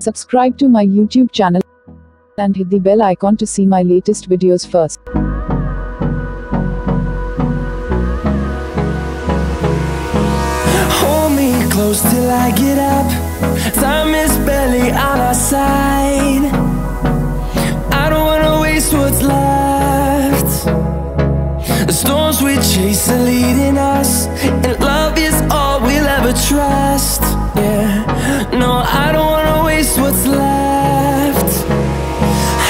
Subscribe to my YouTube channel and hit the bell icon to see my latest videos first. Hold me close till I get up. Time is barely on our side. I don't wanna waste what's left. The storms we chase are leading us,